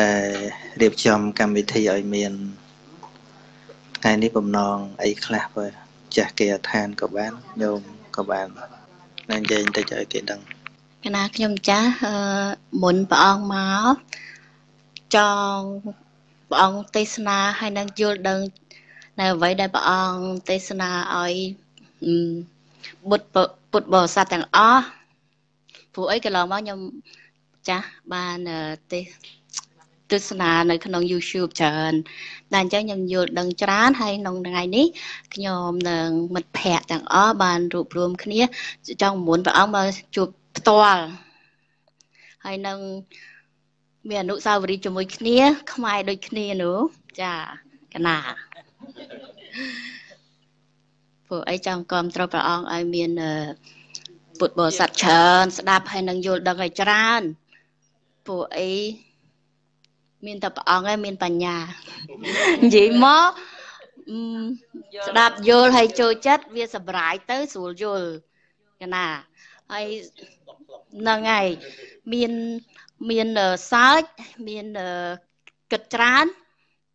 ដែលរៀបចំកម្មវិធីឲ្យមានថ្ងៃនេះបំណងអីខ្លះបើចាស់គេអឋានក៏បានញោមក៏បាននឹងនិយាយបន្តិចឲ្យគេដឹងកណាខ្ញុំចាស់មុនព្រះអង្គមកចង់ព្រះអង្គទេសនាហើយនឹងយល់ដឹងនៅអ្វីដែលព្រះអង្គទេសនាឲ្យបុត្រពុទ្ធបរិស័ទទាំងអស់ព្រោះអីកន្លងមកខ្ញុំចាស់បានទេស ទស្សនានៅក្នុង YouTube ច្រើនតែអញ្ចឹងខ្ញុំយល់ដឹងច្រើនហើយក្នុងថ្ងៃនេះខ្ញុំនឹងមិត្តភ័ក្តិទាំងអស់បានរួបរวมគ្នាចង់មុនព្រះអង្គមកជួបផ្ទាល់ហើយនឹងមានអនុសាវរីយ៍ជាមួយគ្នា ខ្មែរដូចគ្នានោះចាកណាព្រោះអីចង់គ្រប់ត្រូវព្រះអង្គឲ្យមានពុទ្ធបរិស័ទច្រើនស្ដាប់ហើយនឹងយល់ដឹងឲ្យច្រើនព្រោះអី មានតែព្រះអង្គឯងមានបញ្ញានិយាយមកស្ដាប់យល់ហើយចូលចិត្តវាសម្រាយទៅស្រួលយល់កណាហើយហ្នឹងហើយមានមានសើចមានគិតច្រើន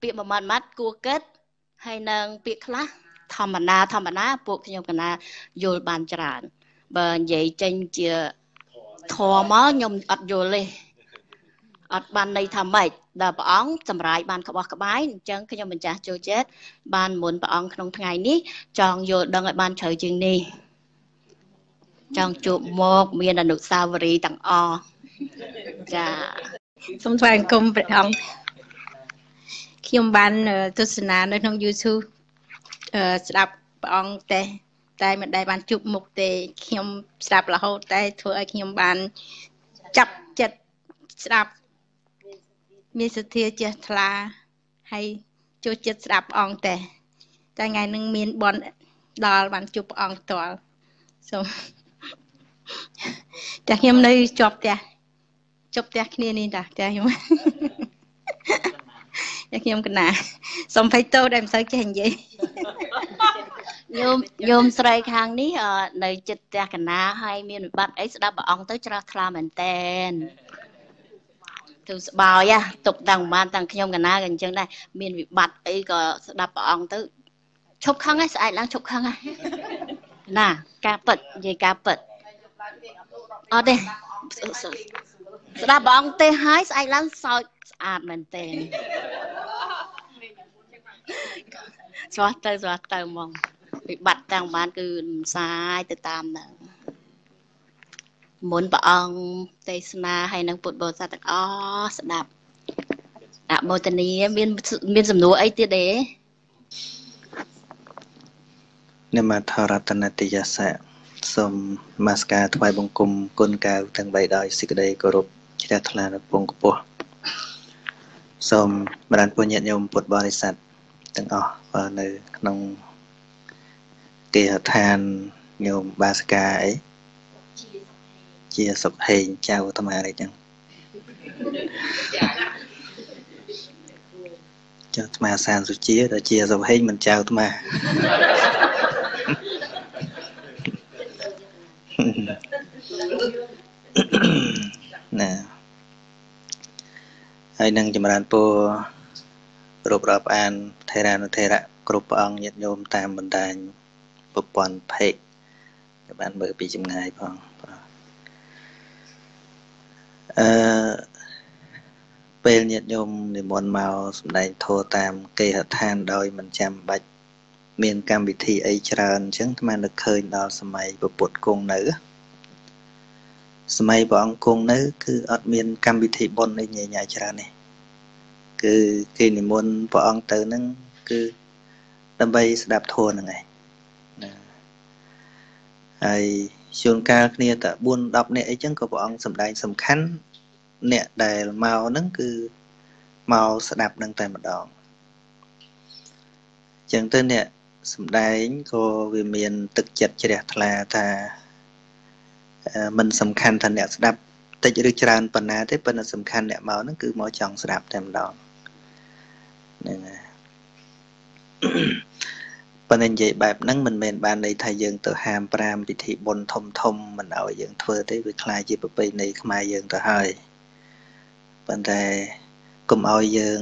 ពាក្យមួយម៉ាត់ម៉ាត់គួរគិតហើយនឹងពាក្យខ្លះធម្មតាធម្មតាពួកខ្ញុំកណាយល់បានច្រើន បើនិយាយចេញជាធម៌មកខ្ញុំអត់យល់ទេ អត់បានន័យថាម៉េចដល់ព្រះអង្គសម្រាយបានក្បោះក្បាយអញ្ចឹងខ្ញុំម្ចាស់ចូលចិត្តបានមុនព្រះអង្គក្នុងថ្ងៃនេះចង់យល់ដឹងឲ្យបានជ្រៅជាងនេះចង់ជួបមកមានអនុស្សាវរីយ៍ទាំងអស់ចាសូមថ្លែងអង្គមព្រះអង្គខ្ញុំបានទស្សនានៅក្នុង YouTube ស្ដាប់ព្រះអង្គតែតែមិនដែលបានជួបមុខទេខ្ញុំស្ដាប់រហូតតែធ្វើឲ្យខ្ញុំបានចាប់ចិត្តស្ដាប់ មានសទ្ធាចេះថ្លាហើយចូលចិត្តស្ដាប់ព្រះអង្គតែតែថ្ងៃនឹងមានបនដល់បានជួបព្រះអង្គផ្ទាល់សូមតែខ្ញុំនៅជាប់ផ្ទះជប់ផ្ទះគ្នានេះតាចាខ្ញុំតែខ្ញុំកណាសុំភ័យតោដែលមិនសូវចេះនិយាយញោមញោមស្រីខាងនេះនៅចិត្តផ្ទះកណាហើយមានវិបត្តិអីស្ដាប់ព្រះអង្គទៅច្រាស់ថ្លាមែនតែន ទៅស្បោយទុកតាំងបានតាំងខ្ញុំកណាក៏អញ្ចឹងដែរមានវិបត្តិអីក៏ស្ដាប់ព្រះអង្គទៅឈប់ខឹងហើយស្អែកឡើងឈប់ខឹងហើយណាការពិតនិយាយការពិតអត់ទេស្ដាប់ព្រះអង្គទេហើយស្អែកឡើងសោចស្អាតមែនទេស្វះទៅស្វះទៅហ្មងវិបត្តិទាំងបានគឺផ្សាយទៅតាមហ្នឹង មុនព្រះអង្គទេសនាហើយនឹងពុទ្ធបរិស័ទទាំងអស់ស្ដាប់អមោទនីមានមានសំណួរអីទៀតទេនមថរតនតិយសៈសូមមាសការថ្វាយបង្គំគុណកៅទាំង3ដោយសេចក្តីគោរពជ្រះថ្លានៅពងខ្ពស់សូមបរណពុញាតញោមពុទ្ធបរិស័ទទាំងអស់បើនៅក្នុងគេហដ្ឋានញោមបាសកាអី ជាសុខហេងចៅអាត្មាអីចឹងចៅអាត្មាសានសុជាដល់ជាសុខហេងមិនចៅអាត្មាណាហើយនឹងចម្រើនពរគ្រប់រាប់អានថេរានុថេរៈគ្រប់ព្រះអង្គញាតិញោមតាមបណ្ដាញប្រព័ន្ធផេកបានមើលពីចម្ងាយផង អឺពេលញាតិញោមនិមន្តមកសម្ដែងធម៌តាមគេហដ្ឋានដោយមិនចាំបាច់មានកម្មវិធីអីច្រើនអញ្ចឹងអាត្មានឹកឃើញដល់សម័យពុទ្ធគង់នៅសម័យព្រះអង្គគង់នៅ គឺអត់មានកម្មវិធីបុណ្យអីញញ៉ៃច្រើនទេគឺគេនិមន្តព្រះអង្គទៅនឹងគឺដើម្បីស្ដាប់ធម៌ហ្នឹងឯងណាហើយជួនកាលគ្នាតែ4 10នាក់អីចឹងក៏ព្រះអង្គសម្ដែងសំខាន់ អ្នកដែលមកហ្នឹងគឺមកស្ដាប់នឹងតែម្ដងចឹងទៅអ្នកសម្ដែងក៏វាមាន ទឹកចិត្តជ្រះថ្លាថាมันសំខាន់ថាអ្នកស្ដាប់តិចឬច្រើនប៉ុណ្ណាទេប៉ុន្តែសំខាន់អ្នកមកហ្នឹងគឺមកចង់ស្ដាប់តែម្ដងហ្នឹងហើយប៉ុន្តែនិយាយបែបហ្នឹងមិនមែនបានន័យថាយើងទៅហាម5ពិធីបុណ្យធំធំមិនឲ្យយើងធ្វើទេវាคล้ายជាប្រពៃណីខ្មែរយើងទៅហើយ ប៉ុន្តែកុំឲ្យយើង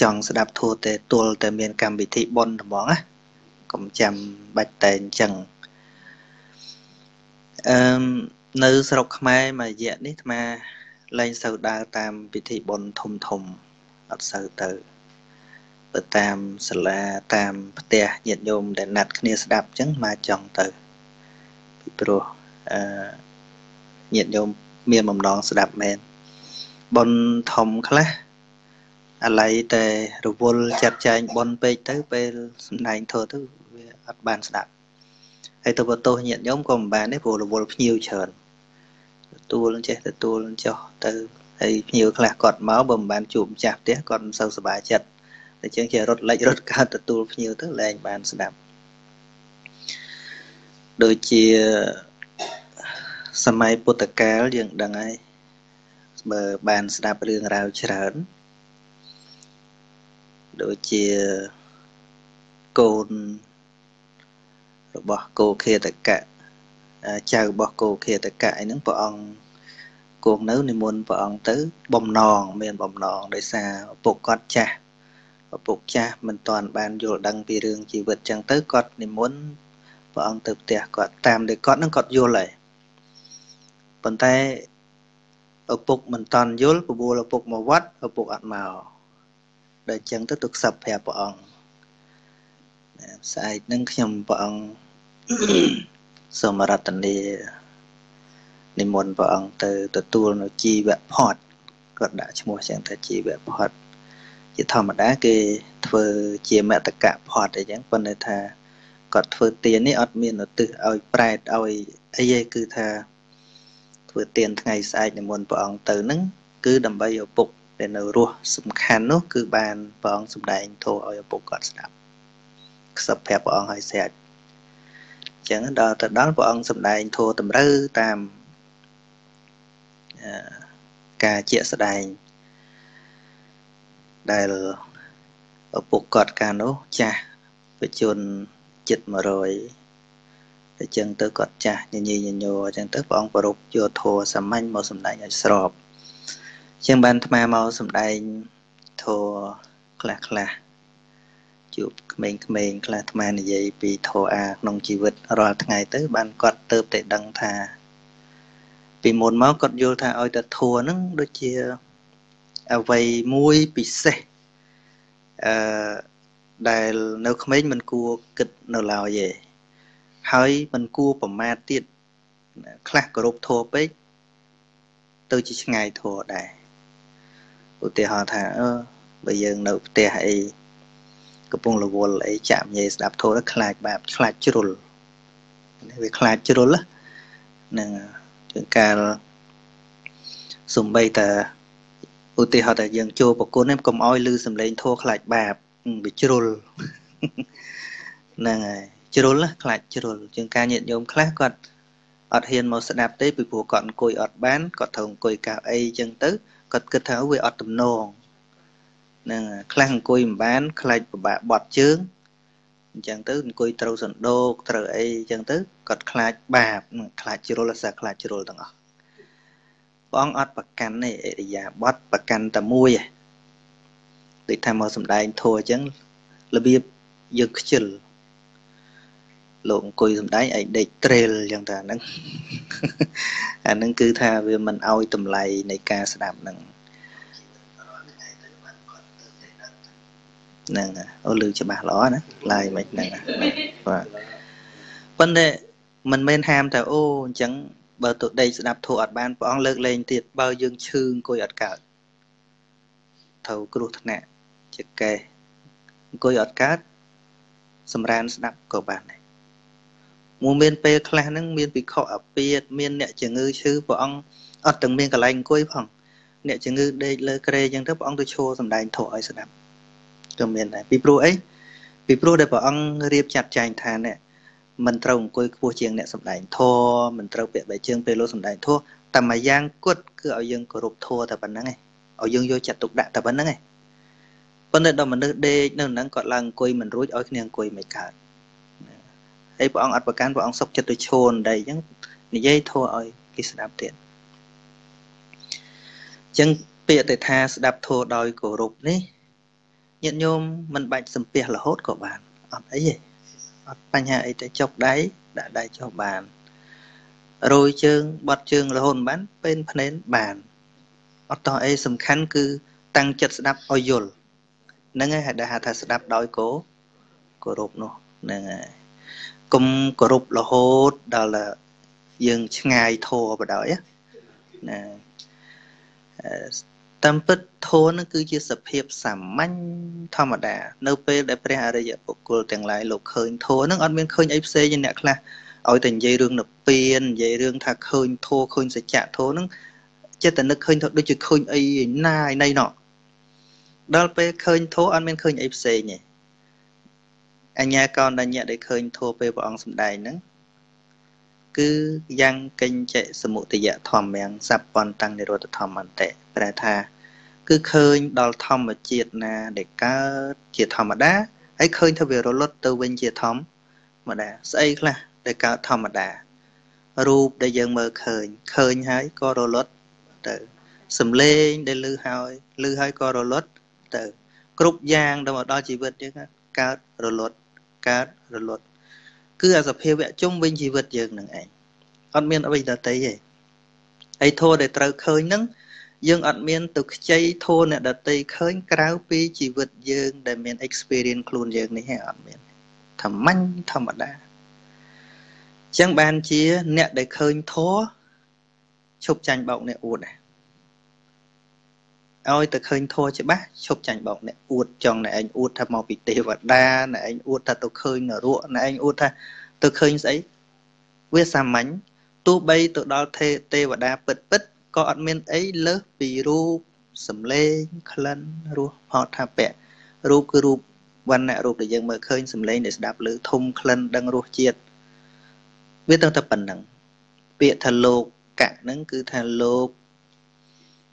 ចង់ស្ដាប់ធัวតែទល់តែមានកម្មវិធីប៉ុនហ្មងណាកុំចាំបាច់តែអញ្ចឹងអឺនៅស្រុកខ្មែរមួយរយៈនេះអាត្មាលែងសូវដើរតាមពិធីបុណ្យធំធំអត់សូវទៅទៅតាមសាលាតាមផ្ទះញាតិញោមដែលណាត់គ្នាស្ដាប់អញ្ចឹងមកចង់ទៅពីព្រោះអឺញាតិញោមមានបំណងស្ដាប់មែន បុណ្យធំខ្លះអាឡ័យតែរវល់ចាត់ចែងបុណ្យពេកទៅពេលសំដែងធម៌ទៅវាអត់បានស្ដាប់ហើយទៅបន្ទោសញាតិញោមក៏មិនបានដែរព្រោះរវល់ភ្ញៀវច្រើនទទួលចេះទទួលចោះទៅហើយភ្ញៀវខ្លះគាត់មកបើមិនបានជួបម្ចាស់ផ្ទះគាត់មិនសូវសប្បាយចិត្តតែជាងជារត់លិចរត់កើតទទួលភ្ញៀវទៅលែងបានស្ដាប់ដូចជាសម័យពុទ្ធកាលយើងដឹងហើយ បើបានស្ដាប់រឿងរ៉ាវច្រើន ដូចជាកូនរបស់គោខេតកៈចៅរបស់គោខេតកៈអីហ្នឹងព្រះអង្គគង់នៅនិមន្តព្រះអង្គទៅ បំណង មានបំណងដោយសារឪពុកគាត់ចាស់ឪពុកចាស់មិនទាន់បានយល់ដឹងពីរឿងជីវិតចឹងទៅគាត់និមន្តព្រះអង្គទៅផ្ទះគាត់តាមដែលគាត់នឹងគាត់យល់ហើយប៉ុន្តែ ឪពុកមិនតាន់យល់ពពោលឪពុកមកវត្តឪពុកអត់មកដល់អញ្ចឹងទៅទុកសັບប្រាប់ព្រះអង្គស្អែកនឹងខ្ញុំព្រះអង្គសូមរតនានិមន្តព្រះអង្គទៅទទួលនៅជីវផតគាត់ដាក់ឈ្មោះចឹងថាជីវផតជាធម្មតាគេធ្វើជាមតកៈផតអីចឹងប៉ុន្តែថាគាត់ធ្វើទាននេះអត់មានឧទ្ទិសឲ្យប្រែតឲ្យអីទេគឺថា ធ្វើទានថ្ងៃស្អែកនិមន្តព្រះអង្គទៅនឹងគឺដើម្បីឪពុកដែលនៅរស់សំខាន់នោះ គឺបានព្រះអង្គសម្ដែងធម៌ឲ្យឪពុកគាត់ស្ដាប់ខ្សឹបប្រាប់ព្រះអង្គឲ្យស្រេចអញ្ចឹងដល់ទៅដល់ព្រះអង្គសម្ដែងធម៌តម្រូវតាមការជាក់ស្ដែងដែលឪពុកគាត់កាលនោះចាស់បជនចិត្ត100 អញ្ចឹងទៅគាត់ចាស់ញញីញញោអញ្ចឹងទៅព្រះអង្គប្រពយោធោសាមញ្ញមកសម្ដែងឲ្យស្របអញ្ចឹងបានអាត្មាមកសម្ដែងធោខ្លះខ្លះជួបក្មេងក្មេងខ្លះអាត្មានិយាយពីធោអាក្នុងជីវិតរាល់ថ្ងៃទៅ បានគាត់ទៅតែដឹងថា ពីមុនមកគាត់យល់ថាឲ្យតែធោហ្នឹងដូចជាអ្វីមួយពិសេសអឺដែលនៅក្មេងមិនគួរគិតនៅឡើយទេ ហើយមិនគួរប្រមាថទៀតខ្លះគោរពធัวពេកទៅជាឆ្ងាយធัวដែរឧទាហរណ៍ថាអឺបើយើងនៅផ្ទះអីកំពុងរវល់អីចាក់ញ៉េស្ដាប់ធัวខ្លាចបាបខ្លាចជ្រុលវាខ្លាចជ្រុលហ្នឹងជាងកាលសំបីតាឧទាហរណ៍ថាយើងចូលប្រគុណហ្នឹងកុំអោយឮសំឡេងធัวខ្លាចបាបវាជ្រុលហ្នឹងហើយ ជ្រុលខ្លាចជ្រុលជាងការញាតញោមខ្លះគាត់អត់ហ៊ានមកស្ដាប់ទេពីព្រោះគាត់អង្គុយអត់បានគាត់ត្រូវអង្គុយកៅអីចឹងទៅគាត់គិតថាវាអត់ទំនងហ្នឹងខ្លះអង្គុយមិនបានខ្លាចពិបាកបត់ជើងអញ្ចឹងទៅអង្គុយត្រូវសណ្ដោកត្រូវអីអញ្ចឹងទៅគាត់ខ្លាចបាបខ្លាចជ្រុលអាសាខ្លាចជ្រុលទាំងអស់ព្រះអង្គអត់ប្រកាន់ទេអរិយាបត់ប្រកាន់តែមួយឯងដូចថាមកសំដែងធัวអញ្ចឹងរបៀបយើងខ្ជិល លោកអង្គុយសំដែងឯងដេកត្រេលយ៉ាងតាហ្នឹងអាហ្នឹងគឺថាវាមិនអោយតម្លៃនៃការស្ដាប់ហ្នឹងហ្នឹងអូលឺច្បាស់ល្អណាឡាយមិនហ្នឹងបាទប៉ុន្តែមិនមែនហាមតែអូអញ្ចឹងបើទៅដេកស្ដាប់ធូរអត់បានព្រះអង្គលើកលែងទៀតបើយើងឈឺអង្គុយអត់កើតត្រូវគ្រោះថ្នាក់ជាកេះអង្គុយអត់កើតសម្រានស្ដាប់ក៏បានដែរ មួយមានពេលខ្លះហ្នឹងមានពិខុអាពាតមានអ្នកជំងឺឈឺព្រះអង្គអត់ទាំងមានកន្លែងអង្គុយផងអ្នកជំងឺដេកលើក្រែអញ្ចឹងទៅព្រះអង្គទៅឈរសំដែងធម៌ឲ្យស្ដាប់ក៏មានដែរពីព្រោះអីពីព្រោះដែលព្រះអង្គរៀបចាត់ចែងថាអ្នកមិនត្រូវអង្គុយខ្ពស់ជាងអ្នកសំដែងធម៌មិនត្រូវពាក់បែកជើងពេលលោកសំដែងធម៌តែមួយយ៉ាងគត់គឺឲ្យយើងគោរពធម៌តែប៉ុណ្្នឹងឯងឲ្យយើងយកចិត្តទុកដាក់តែប៉ុណ្្នឹងឯងប៉ុន្តែដល់មនុស្សដេកនៅហ្នឹងគាត់ឡើងអង្គុយមិនរួចឲ្យគ្នាអង្គុយមិនកើត ហើយព្រះអង្គអត់ប្រកាន់ព្រះអង្គសុខចិត្តទៅឈរដីអញ្ចឹងនិយាយធัวឲ្យគេស្ដាប់ទៀតអញ្ចឹងពពាក្យទៅថាស្ដាប់ធម៌ដោយគោរពនេះញាតិញោមមិនបាច់សំពះរហូតក៏បានអត់អីទេអត់បញ្ហាអីទេចុកដៃដាក់ដៃចុះបានរយជើងបត់ជើងរហូតបានពេលភ្នែនបានអត់តោះអីសំខាន់គឺតាំងចិត្តស្ដាប់ឲ្យយល់ហ្នឹងហើយដែលហៅថាស្ដាប់ដោយគោគោរពនោះហ្នឹងហើយ កុំគោរពរហូតដល់យើងឆ្ងាយធัวបដ ாய் ណាតាមពិតធម៌នឹងគឺជាសភាពសាមញ្ញធម្មតា នៅពេលដែលព្រះអរិយបុគ្គលទាំងឡាយលោកឃើញធម៌នឹងអត់មានឃើញអីផ្សេងទេអ្នកខ្លះឲ្យតែនិយាយរឿងនិព្វាននិយាយរឿងថាឃើញធម៌ឃើញសច្ចៈធម៌នឹងចិត្តតែនឹកឃើញថាដូចជាឃើញអីណាឯណីណោះដល់ពេលឃើញធម៌អត់មានឃើញអីផ្សេងទេ អញ្ញាកណ្ដញ្ញៈដែលឃើញធម៌ពេលព្រះអង្គសម្ដែងហ្នឹងគឺយ៉ាងកិញ្ចសមុទយធម្មំសัพពន្តੰនិរោធធម្មន្តិប្រែថាគឺឃើញដល់ធម្មជាតិណាដែលកើតជាធម្មតាហើយឃើញថាវារលត់ទៅវិញជាធម្មតាស្អីខ្លះដែលកើតធម្មតារូបដែលយើងមើលឃើញឃើញហើយក៏រលត់ទៅសំឡេងដែលឮហើយឮហើយក៏រលត់ទៅ គ្រប់យ៉ាងដល់មកដល់ជីវិតយើងកើតរលត់ កើតរលត់គឺអាសភាវៈជុំវិញជីវិតយើងនឹងឯងអត់មានអ្វីដតីទេហើយធម៌ដែលត្រូវឃើញនឹងយើងអត់មានទៅខ្ចីធម៌អ្នកដតីឃើញក្រៅពីជីវិតយើង ដែលមាន experience ខ្លួនយើងនេះទេអត់មានធម្មញ្ញធម្មតាចឹងបានជា អ្នកដែលឃើញធម៌ឈប់ចាញ់បោកអ្នកអួតដែរ ឲ្យតែឃើញធัวច្បាស់ឈប់ចាញ់បោកអ្នកអួតចង់អ្នកឯងអួតថាមកពីទេវតាអ្នកឯងអួតថាទៅឃើញនរកអ្នកឯងអួតថាទៅឃើញស្អីវាសាមញ្ញទោះបីទៅដល់ទេវតាពិតពិតក៏អត់មានអីលើសពីរូបសំឡេងក្លិនរសផោថាពៈរូបគឺរូបវណ្ណៈរូបដែលយើងមើលឃើញសំឡេងដែលស្ដាប់ឮធំក្លិនដឹងរសជាតិវាទៅតែប៉ុណ្្នឹងពាក្យថាលោកកៈហ្នឹងគឺថាលោក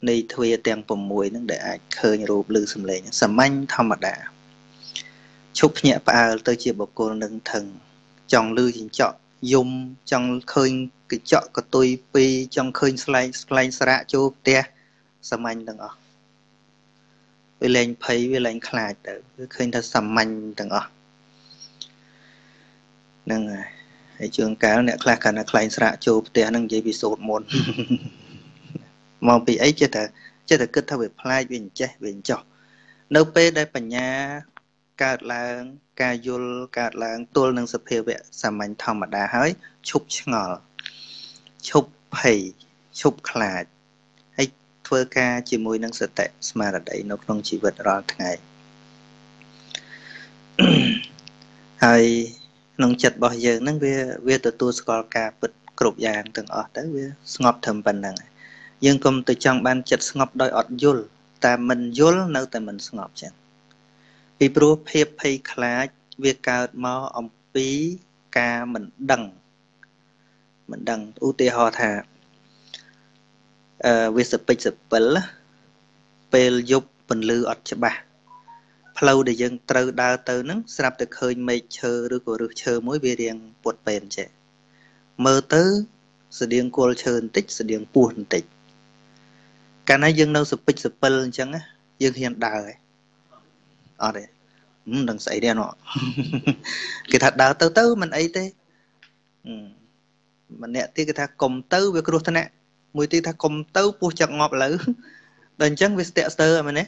នៃទ្វាទាំង6ហ្នឹងដែលអាចឃើញរូបឬសំឡេងសាមញ្ញធម្មតាឈប់ភ្ញាក់ផ្អើលទៅជាបុគ្គលនឹងថឹងចង់លឺចិញ្ចក់យំចង់ឃើញកញ្ចក់កតុយពីរចង់ឃើញស្លែងស្លែងស្រាកចូលផ្ទះសាមញ្ញទាំងអស់វាលែងភ័យវាលែងខ្លាចទៅគឺឃើញថាសាមញ្ញទាំងអស់ហ្នឹងហើយហើយជួនកាលអ្នកខ្លះគាត់ថាខ្លែងស្រាកចូលផ្ទះហ្នឹងនិយាយពីសូត្រមុន មកពីអីចេះតែចេះតែគិតថាវាប្លែកវាអញ្ចេះវាអញ្ចោះនៅពេលដែលបញ្ញាកើតឡើងការយល់កើតឡើងទល់នឹងសភាវៈសាមញ្ញធម្មតាហើយឈប់ឆ្ងល់ឈប់ភ័យឈប់ខ្លាចហើយធ្វើការជាមួយនឹងសតិស្មារតីនៅក្នុងជីវិតរាល់ថ្ងៃហើយក្នុងចិត្តរបស់យើងហ្នឹងវាវាទទួលស្គាល់ការពិតគ្រប់យ៉ាងទាំងអស់ទៅវាស្ងប់ត្រឹមប៉ុណ្្នឹងហើយ យើងកុំទៅចង់បានចិត្តស្ងប់ដោយអត់យល់តែមិនយល់នៅតែមិនស្ងប់ចឹងពីព្រោះភាពភ័យខ្លាចវាកើតមកអំពីការមិនដឹងមិនដឹងឧទាហរណ៍ថាអឺវាសពេចសពិលពេលយប់ពន្លឺអត់ច្បាស់ផ្លូវដែលយើងត្រូវដើរទៅហ្នឹងស្រាប់តែឃើញមេឃឈើឬក៏ឫសឈើមួយវារៀងពុតពេនចេះមើលទៅ ស្តៀងគល់ឈើបន្តិចស្តៀងពស់បន្តិច កាលណាយើងនៅសពិចសពិលអញ្ចឹងយើងហ៊ានដើរហើយអត់ទេមិនដឹងស្អីទេនោះគេថាដើរទៅទៅមិនអីទេម្នាក់ទៀតគេថាកុំទៅវាគ្រោះថ្នាក់មួយទៀតថាកុំទៅពោះចឹកងាប់ឥឡូវដល់អញ្ចឹងវាស្ទាក់ស្ទើរមែនទេ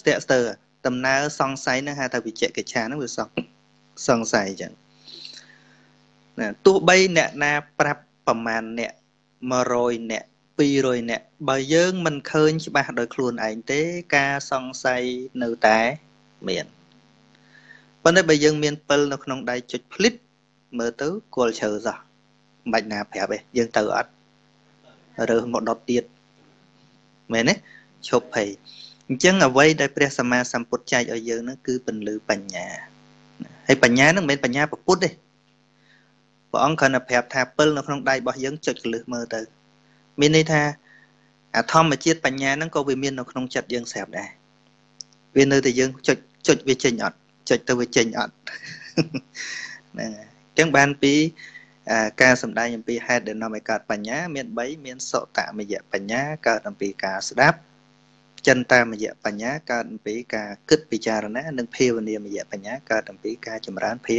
ស្ទាក់ស្ទើរដំណើរសង្ស័យហ្នឹងហៅថាវិជ្ជកិច្ឆាហ្នឹងវាសង្សង្ស័យអញ្ចឹងណាទោះបីអ្នកណាប្រាប់ប្រមាណអ្នក100អ្នក 200នាក់បើយើងមិនឃើញច្បាស់ដោយខ្លួនឯងទេការសង្ស័យនៅតែមានប៉ុន្តែបើយើងមានពិលនៅក្នុងដៃចុចភ្លិតមើលទៅគល់ជ្រៅសោះមិនបាច់ណាប្រាប់ទេយើងទៅអត់រើសមកដុតទៀតមែនទេឈប់ភ័យអញ្ចឹងអ្វីដែលព្រះសម្មាសម្ពុទ្ធចែកឲ្យយើងហ្នឹងគឺពន្លឺបញ្ញាហើយបញ្ញាហ្នឹងមិនមែនបញ្ញាពុទ្ធទេព្រះអង្គគ្រាន់តែប្រាប់ថាពិលនៅក្នុងដៃរបស់យើងចុចកលឹះមើលទៅ មានន័យថាអាធម្មជាតិបញ្ញាហ្នឹងក៏វាមាននៅក្នុងចិត្តយើងស្រាប់ដែរវានៅតែយើងចុចចុចវាចេញអត់ចុចទៅវាចេញអត់ហ្នឹងហើយអញ្ចឹងបានពីការសម្ដែងអំពីហេតុដែលនាំឲ្យកើតបញ្ញា មាន3មានសតមយៈបញ្ញាកើតអំពីការស្ដាប់ចិនតាមរយៈបញ្ញាកើតអំពីការគិតពិចារណានិងភាវនាមយៈបញ្ញាកើតអំពីការចម្រើនភា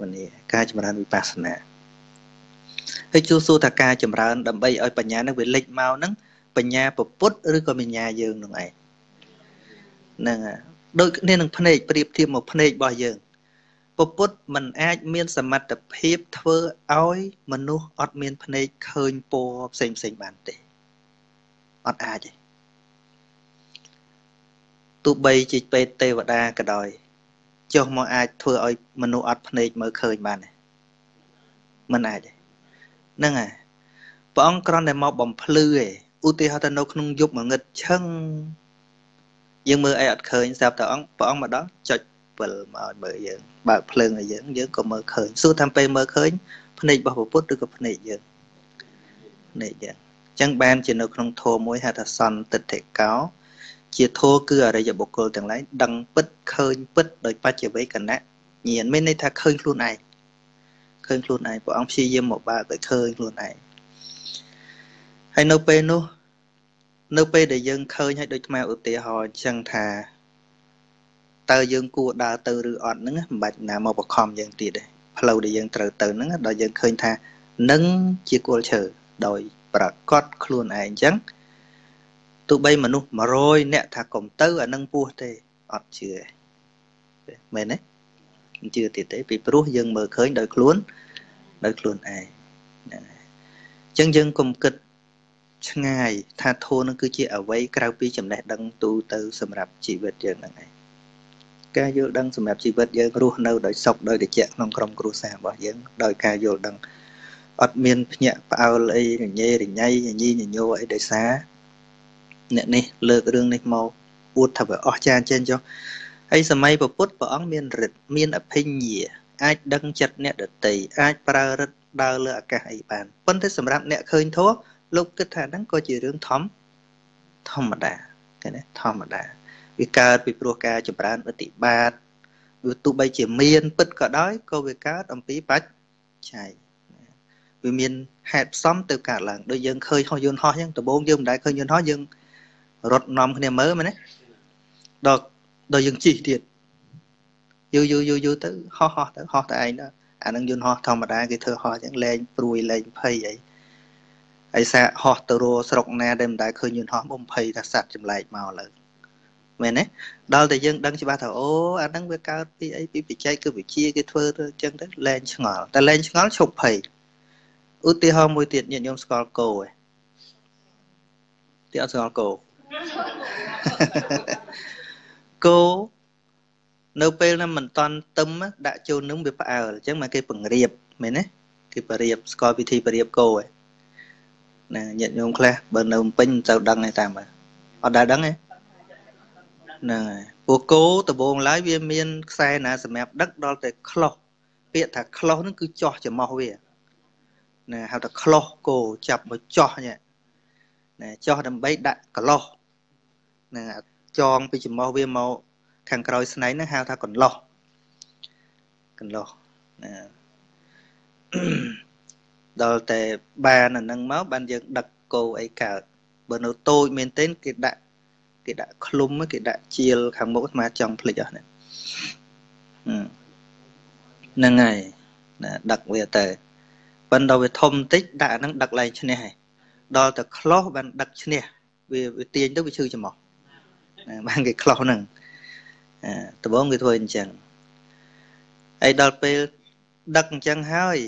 វនាការចម្រើនវិបស្សនា ហើយជួសួរថាការចម្រើនដើម្បីឲ្យបញ្ញានឹងវាលេចមកហ្នឹងបញ្ញាពពុទ្ធឬក៏បញ្ញាយើងនឹងឯងហ្នឹងដូចគ្នានឹងភ្នែកប្រៀបធៀបមកភ្នែករបស់យើងពពុទ្ធមិនអាចមានសមត្ថភាពធ្វើឲ្យមនុស្សអត់មានភ្នែកឃើញពណ៌ផ្សេងផ្សេងបានទេអត់អាចទេទោះបីជាពេទ្យទេវតាក៏ដោយចុះមកអាចធ្វើឲ្យមនុស្សអត់ភ្នែកមើលឃើញបានទេមិនអាចទេ ហ្នឹងហើយព្រះអង្គគ្រាន់តែមកបំភ្លឺឯងឧទាហរណ៍ទៅនៅក្នុងយប់ងងឹតឈឹងយើងមើលអីអត់ឃើញស្រាប់តែអង្គព្រះអង្គមកដល់ចុចពិលមកឲ្យមើលយើងបើកភ្លើងឲ្យយើងយើងក៏មើលឃើញសួរថាពេលមើលឃើញភ្នែករបស់ពុទ្ធឬក៏ភ្នែកយើងភ្នែកយើងអញ្ចឹងបានជានៅក្នុងធម៌មួយហៅថាសន្តិតិកោ ជាធម៌គឺអរិយបុគ្គលទាំងឡាយដឹងពិតឃើញពិតដោយបច្ចវេកណៈញាណមានន័យថាឃើញខ្លួនឯង ឃើញខ្លួនឯងព្រះអង្គព្យាយាមមកបើកឲ្យឃើញខ្លួនឯងហើយនៅពេលនោះ នៅពេលដែលយើងឃើញឲ្យដូចថ្មឧទាហរណ៍អញ្ចឹងថាតើយើងគួរដើរទៅឬអត់ហ្នឹងមិនបាច់ណាមកបខំយើងទៀតទេផ្លូវដែលយើងត្រូវទៅហ្នឹងដល់យើងឃើញថានឹងជាគល់ឈើដោយប្រកាសខ្លួនឯងអញ្ចឹងទោះបីមនុស្ស100អ្នកថាកុំទៅអានឹងពោះទេអត់ជឿទេមែនទេមិន ជឿទៀតទេពីព្រោះយើងមើលឃើញដោយខ្លួនដោយខ្លួនឯងហ្នឹងហើយអញ្ចឹងយើងកុំគិតឆ្ងាយថាធម៌នឹងគឺជាអវ័យក្រៅពីចំណេះដឹងទូទៅសម្រាប់ជីវិតយើងហ្នឹងឯងការយល់ដឹងសម្រាប់ជីវិតយើងរស់នៅដោយសុខដោយត្រជាក់ក្នុងក្រុមគ្រួសាររបស់យើងដោយការយល់ដឹងអត់មានភ្ញាក់ផ្អើលអីរញ៉េរញ៉ៃញញីញញោអីដោយសារអ្នកនេះលើករឿងនេះមកអួតថាវាអស់ចានចេញចុះ ហើយសម័យពុទ្ធព្រះអង្គមានរិទ្ធមានអភិញ្ញាអាចដឹងចិត្តអ្នកដតីអាចប្រើរិទ្ធដើរលើអាកាសអីបានប៉ុន្តែសម្រាប់អ្នកឃើញធម៌លោកគិតថាហ្នឹងក៏ជារឿងធម្មធម្មតាឃើញទេធម្មតាវាកើតពីព្រោះការចម្រើនអតិបាតវាទោះបីជាមានពិតក៏ដោយក៏វាកើតអំពីបច្ច័យវាមានហេតុផ្សំទៅកើតឡើងដូចយើងឃើញហោះយន្តហោះអញ្ចឹងដំបូងយើងមិនដែលឃើញយន្តហោះយើងរត់នាំគ្នាមើលមែនទេដល់ ដល់យើងជិះទៀតយូរយូរយូរយូរទៅហោះហោះទៅហោះតែឯងទៅអានឹងយន្តហោះធម្មតាគេធ្វើហោះអញ្ចឹងលែងព្រួយលែងភ័យអីហើយសាកហោះទៅរស្រុកណាដែលមិនដែលឃើញយន្តហោះបំភ័យថាសត្វចម្លែកមកលើមែនទេដល់តែយើងដឹងច្បាស់ថាអូអាហ្នឹងវាកើតពីអីពីបច្ចេកវិទ្យាគេធ្វើទៅអញ្ចឹងទៅលែងឆ្ងល់តែលែងឆ្ងល់ឈប់ភ័យឧទាហរណ៍មួយទៀតញាតិញោមស្គាល់គោឯងទីអត់ស្គាល់គោ គោនៅពេលណាមិនតន់ទឹមដាក់ចូលនឹងវាផ្អើលអញ្ចឹងមកគេពង្រៀបមែនទេគេបរៀបស្គាល់វិធីបរៀបគោឯងណាញាតិញោមខ្លះបើនៅពេញមិនទៅដឹងទេតាមអត់ដែលដឹងទេហ្នឹងហើយពួកគោដំបងឡើយវាមានខ្សែណាសម្រាប់ដឹកដល់តែខ្លោះពាក្យថាខ្លោះហ្នឹងគឺចោះច្រមុះវាណាហៅថាខ្លោះគោចាប់មកចោះញ៉ាណាចោះដើម្បីដាក់កលោះណា ចងពីច្រមុះវាមកខាងក្រោយស្នែងហ្នឹងហៅថាកន្លោះកន្លោះណាដល់តែបានអានឹងមកបានយើងដឹកគោអីកើតបើនៅតូចមែនទែនគេដាក់គេដាក់ឃ្លុំគេដាក់ជាលខាងមុខស្មាចង់ភ្លេចអស់ហ្នឹងហ្នឹងហើយណាដឹកវាទៅប៉ុន្តែវាធំតិចដាក់អាហ្នឹងដឹកឡើងឈ្នះហើយដល់តែខ្លោះបានដឹកឈ្នះវាវាទាញទៅវាឈឺច្រមុះណា បានគេខ្លោះហ្នឹងដំបងគេធ្វើអញ្ចឹងហើយដល់ពេលដឹកអញ្ចឹងហើយ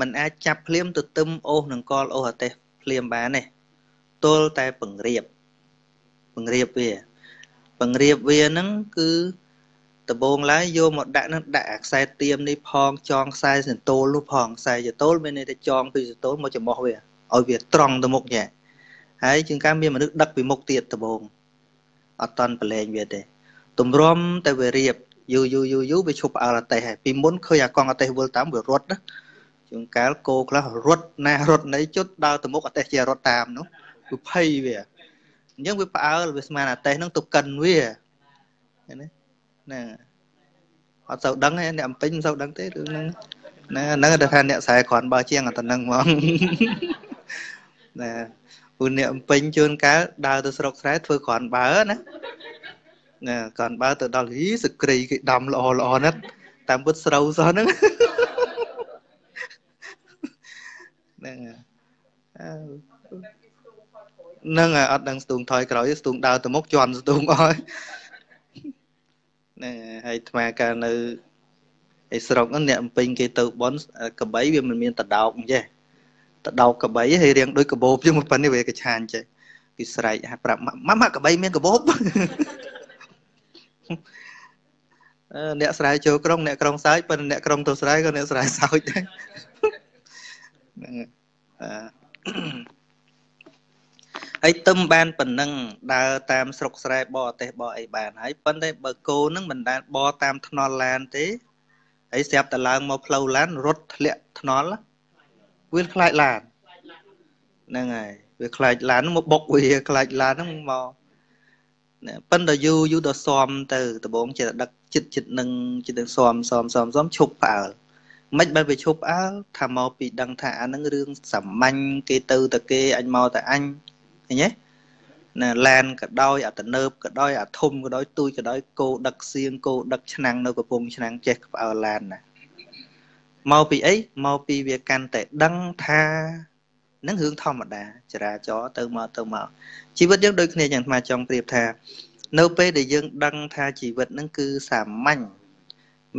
มันអាចចាប់ភ្លាមទៅទឹមអូសនឹងកលអូសអទេសភ្លាមបានទេទល់តែពង្រៀបពង្រៀបវាពង្រៀបវាហ្នឹងគឺដំបងឡើយយកមកដាក់នឹងដាក់អាខ្សែទៀមនេះផងចងខ្សែសន្ទោលនោះផងខ្សែសន្ទោលមានន័យថាចងពីសន្ទោលមកចំោះវាឲ្យវាត្រង់ទៅមុខចាហើយជាងការមានមនុស្សដឹកពីមុខទៀតដំបង អត់តន់ប្រឡែងវាទេទម្រាំតែវារៀបយូរយូរយូរយូរវាឈប់ផ្អើលអតេះហើយពីមុនឃើញអាកង់អតេះវិលតាមវារត់ណាជួនកាលគោខ្លះរត់ណារត់ណីជុតដើរទៅមុខអតេះជារត់តាមនោះវាភ័យវាអញ្ចឹងវាផ្អើលវាស្មានអតេះហ្នឹងទៅកិនវាឃើញទេណាអត់សូវដឹងទេអ្នកអំពេញមិនសូវដឹងទេរឿងហ្នឹងណាហ្នឹងតែថាអ្នកខ្សែគ្រាន់បើជាងអត់ទៅនឹងហ្មងណា ពូអ្នកអំពេញជួនកាលដើរទៅស្រុកស្រែធ្វើគ្រាន់បើណាណាគ្រាន់បើទៅដល់ហីសក្រីគេដាំល្អល្អណាស់តាមពុតស្រូវសោះហ្នឹងហ្នឹងហ្នឹងអត់ដឹងស្ទូងថយក្រោយស្ទូងដើរទៅមុខជន់ស្ទូងអស់ហ្នឹងហើយអាត្មាកាលនៅឯស្រុកហ្នឹងអ្នកអំពេញគេទៅបន់កបីវាមិនមានតដោកអញ្ចេះ តដោកកបីហើយរៀងដូចកបោបជាងប៉ុណ្នេះវាកឆានចេះគេស្រែកប្រាប់ម៉ាម៉ាកបីមានកបោបអ្នកស្រែចូលក្រុងអ្នកក្រុងសើចប៉ុន្តែអ្នកក្រុងទៅស្រែក៏អ្នកស្រែសើចដែរហ្នឹងហើយទឹមបានប៉ុណ្ណឹងដើរតាមស្រុកស្រែបរទេសបរអីបានហើយប៉ុន្តែបើគោនឹងមិនដែលបរតាមថ្នល់ឡានទេហើយស្រាប់តែឡើងមកផ្លូវឡានរត់ធ្លាក់ថ្នល់ វាខ្លាចឡានហ្នឹងហើយវាខ្លាចឡានមកបុកវាខ្លាចឡានហ្នឹងមកប៉ុន្តែយូរយូរដល់ស៊ំទៅដបងចេះដឹកចិត្តចិត្តនឹងចិត្តនឹងស៊ំស៊ំស៊ំស៊ំឈប់ផ្អើលមិនបើវាឈប់ផ្អើលថាមកពីដឹងថាអានឹងរឿងសាមញ្ញគេទៅតែគេអញមកតែអញឃើញទេណាឡានក៏ដោយអាតនើបក៏ដោយអាធំក៏ដោយទូចក៏ដោយគោដឹកសៀងគោដឹកឆ្នាំងនៅកំពង់ឆ្នាំងចេះផ្អើលឡានណា មកពីអីមកពីវាកាន់តែដឹងថានឹងរឿងធម្មតាចរាចរទៅមកទៅមកជីវិតយើងដូចគ្នាយ៉ាងអាត្មាចង់ប្រៀបថា នៅពេលដែលយើងដឹងថាជីវិតនឹងគឺសាមញ្ញ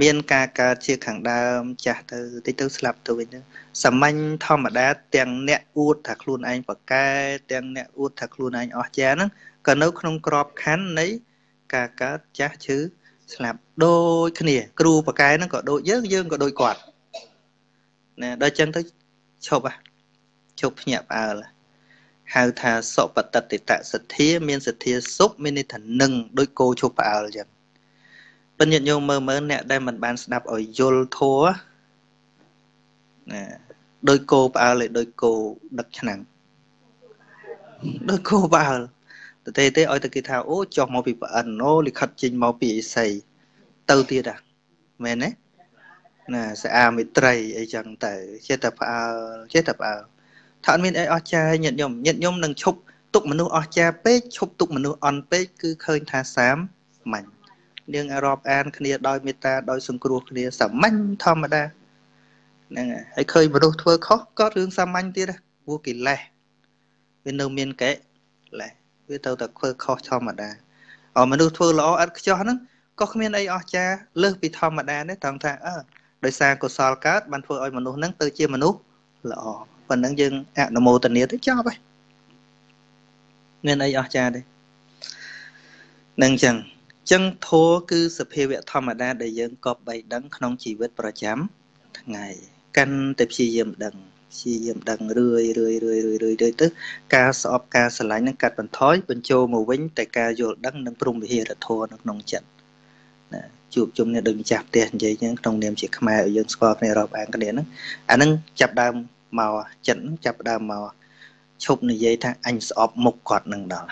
មានការកើតជាខាងដើមចាស់ទៅតិចទៅស្លាប់ទៅវិញទៅសាមញ្ញធម្មតាទាំងអ្នកអួតថាខ្លួនឯងប្រកែទាំងអ្នកអួតថាខ្លួនឯងអស្ចារ្យហ្នឹងក៏នៅក្នុងក្របខ័ណ្ឌនៃការកើតចាស់ឈឺស្លាប់ដូចគ្នា គ្រូប្រកែហ្នឹងក៏ដូចយើងយើងក៏ដូចគាត់ ណាដល់ចឹងទៅឈប់ហ่ะឈប់ភ្ញាក់ផ្អើលហៅថាសុបតតិតសទ្ធាមានសទ្ធាសុខមានន័យថានឹងដូចគោឈប់ផ្អើលចឹងបញ្ញាញោមមើលមើលអ្នកដែលមិនបានស្ដាប់ឲ្យយល់ធัวណាដោយគោផ្អើលឯដោយគោដឹកឆ្នាំងដោយគោផ្អើលទៅទេទេឲ្យតែគេថាអូចុះមកពីប្អិនអូលិខិតចេញមកពីអេសីទៅទៀតអាមែនទេ ណាស្អាមិត្រីអីចឹងទៅចេះតែផ្អើលចេះតែផ្អើលថាអត់មានអីអស្ចារ្យញាតិញោមញាតិញោមនឹងឈប់ទុកមនុស្សអស្ចារ្យពេកឈប់ទុកមនុស្សអន់ពេកគឺឃើញថាសាមមាញ់នាងរាប់អានគ្នាដោយមេត្តាដោយសង្គ្រោះគ្នាសាមញ្ញធម្មតាហ្នឹងហើយឃើញមនុស្សធ្វើខុសក៏រឿងសាមញ្ញទៀតដែរព្រោះកិលេសវានៅមានកេលេសវាទៅតែធ្វើខុសធម្មតាអមនុស្សធ្វើល្អឥតខ្ចោះហ្នឹងក៏គ្មានអីអស្ចារ្យលើសពីធម្មតាទេត្រង់ថាអើ ដោយសារកុសលកើតបានធ្វើឲ្យមនុស្សហ្នឹងទៅជាមនុស្សល្អប៉ុណ្ណឹងយើងអនុមោទនាទៅចប់ហើយមានអីអស្ចារ្យទេនឹងចឹងចឹងធម៌គឺសភាវៈធម្មតាដែលយើងកប់បីដឹងក្នុងជីវិតប្រចាំថ្ងៃកាន់តែព្យាយាមដឹងព្យាយាមដឹងរឿយរឿយរឿយរឿយរឿយទៅការស្អប់ការស្រឡាញ់នឹងកាត់បន្ថយបញ្ចូលមកវិញតែការយល់ដឹងនិងព្រមវិហារធម៌នៅក្នុងចិត្តណា ជួបជុំនេះដូចម្ចាស់ផ្ទះនិយាយចឹងក្នុងនាមជាខ្មែរឲ្យយើងស្គាល់គ្នារាប់អានគ្នាហ្នឹងអាហ្នឹងចាប់ដើមមកចិត្តចាប់ដើមមកឈប់និយាយថាអញស្អប់មុខគាត់នឹងដល់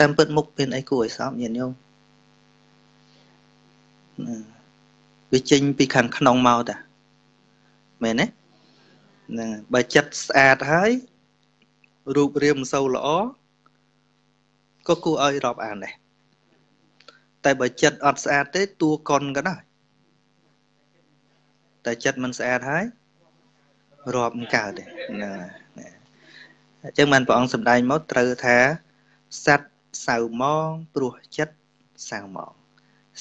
តាមពិតមុខមានអីគួរឲ្យស្អប់ញាតិញោមវាចេញពីខាងក្នុងមកតាមែនទេហ្នឹងបើចិត្តស្អាតហើយរូបរាងមិនសូវល្អក៏គួរឲ្យរាប់អានដែរ តែបើចិត្តអត់ស្អាតទេតួកុនក៏ដែរតែចិត្តមិនស្អាតហើយរាប់មិនកើតទេណាអញ្ចឹងបានព្រះអង្គសម្ដែងមកត្រូវថាសត្វសៅមងព្រោះចិត្តសៅមង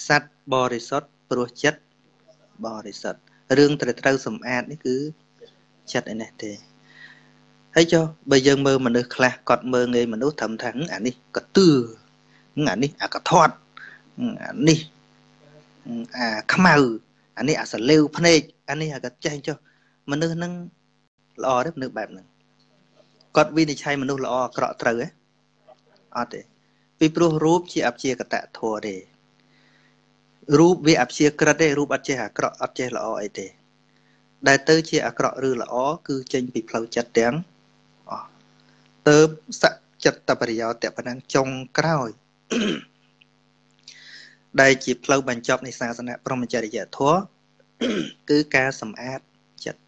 សត្វបរិសុទ្ធព្រោះចិត្តបរិសុទ្ធរឿងត្រូវត្រូវសម្អាតនេះគឺចិត្តឯនេះទេហើយចុះបើយើងមើលមនុស្សខ្លះគាត់មើលងាយមនុស្សត្រឹមថាអានេះកទឿអានេះអាកធាត់ អានេះអាខ្មៅអានេះអាសលេវភ្នែកអានេះអាកចេះចុះមនុស្សហ្នឹងល្អទេមនុស្សបែបហ្នឹងគាត់វិនិច្ឆ័យមនុស្សល្អអាក្រក់ត្រូវទេអត់ទេពីព្រោះរូបជាអព្យាកតធម៌ទេរូបវាអព្យាក្រឹតទេរូបអត់ចេះអាក្រក់អត់ចេះល្អអីទេ ដែលទៅជាអាក្រក់ឬល្អគឺចេញពីផ្លូវចិត្តទាំងអស់ទៅសចិត្តបរិយោតប៉ុណ្ណឹងចុងក្រោយ ដែលជាផ្លូវបញ្ចប់នៃសាសនាព្រហ្មចរិយធម៌គឺការសម្អាតចិត្ត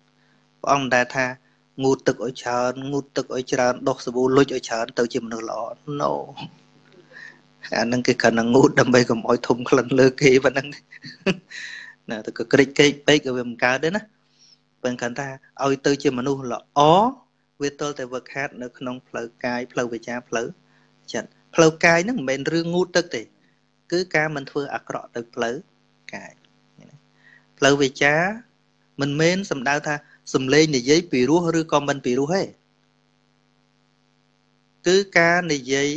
ព្រះអង្គដែលថាងូតទឹកឲ្យច្រើនងូតទឹកឲ្យច្រើនដុសសាប៊ូលុចឲ្យច្រើនទៅជាមនុស្សល្អ no អានឹងគេគ្រាន់តែងូតដើម្បីកុំឲ្យធំក្លិនលើគេប៉ុណ្ណឹងណាទៅក៏ក្រិចកេកពេកក៏វាមិនកើតទេណាប៉ុន្តែគាត់ថាឲ្យទៅជាមនុស្សល្អវាទល់តែវឹកហាត់នៅក្នុងផ្លូវកាយផ្លូវវិជ្ជាផ្លូវចិត្តផ្លូវកាយហ្នឹងមិនមែនរឿងងូតទឹកទេ គឺការមិនធ្វើអាក្រក់ទៅផ្លូវកាយផ្លូវវិជ្ជាមិនមែនសំដៅថាសំលេងនិយាយពីរោះឬក៏មិនពីរោះទេគឺការនិយាយ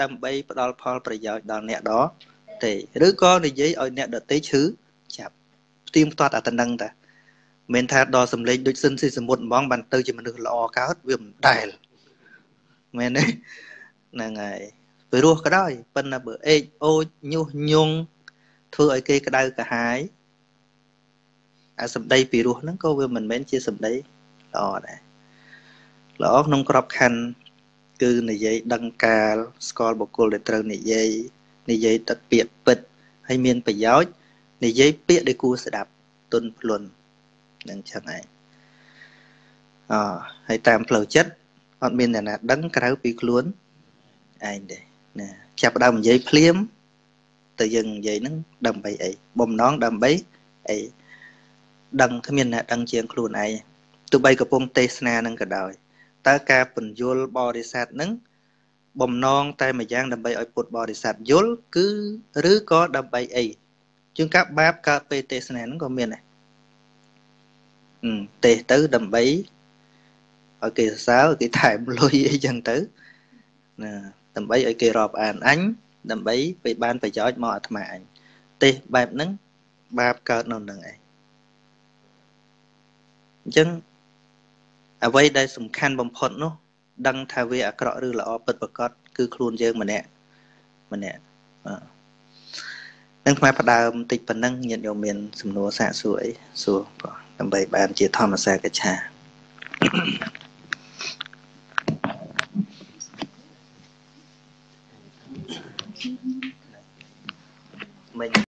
ដើម្បីផ្ដល់ផលប្រយោជន៍ដល់អ្នកដទៃឬក៏និយាយឲ្យអ្នកដទៃឈឺចាប់ផ្ទៀងផ្ទាត់អាតំណឹងតាមិនថាដល់សំលេងដូចសិនស៊ីសមុទ្រហ្មងបានទៅជាមនុស្សល្អកើតវាមិនដែលមែនទេហ្នឹងហើយ ពីរោះក៏ដោយប៉ុន្តែបើអេកអូចញុះញង់ធ្វើឲ្យគេក្តៅក្រហាយអាសម្ដីពីរោះហ្នឹងក៏វាមិនមែនជាសម្ដីល្អដែរល្អក្នុងក្របខ័ណ្ឌគឺនិយាយដឹងកាលស្គាល់បុគ្គលដែលត្រូវនិយាយនិយាយទឹកពាក្យពិតហើយមានប្រយោជន៍និយាយពាក្យដែលគួរស្ដាប់ទុនភ្លុននឹងចឹងឯងអហើយតាមផ្លូវចិត្តអត់មានអ្នកណាដឹងក្រៅពីខ្លួនឯងទេ ណាចាប់ដើមនិយាយភ្លាមទៅយើងនិយាយហ្នឹងដើម្បីអីបំណងដើម្បីអីដឹងគ្មានអ្នកដឹងជាងខ្លួនឯងទោះបីកំពុងទេសនានឹងក៏ដោយតើការពន្យល់បរិស័ទនឹងបំណងតែម្យ៉ាងដើម្បីឲ្យពុទ្ធបរិស័ទយល់គឺឬក៏ដើម្បីអីជាងកាប់បាបកើតពេលទេសនាហ្នឹងក៏មានដែរទេសទៅដើម្បីឲ្យគេសរសើរគេថែមលុយអីចឹងទៅណា ដើម្បីឲ្យគេរាប់អានអញដើម្បីពេលបានប្រយោជន៍មកអាត្មាអញទេសបែបហ្នឹងបាបកើតនៅនឹងឯងអញ្ចឹងអ្វីដែលសំខាន់បំផុតនោះ ដឹងថាវាអាក្រក់ឬល្អពិតប្រាកដគឺខ្លួនយើងម្នាក់ម្នាក់បាទនឹងផ្លែផ្ដើមតិចប៉ុណ្ណឹងញាតិញោមមាន សំណួរសាកសួរអីសួរបាទដើម្បីបានជាធម្មសាកច្ឆាមិ ញ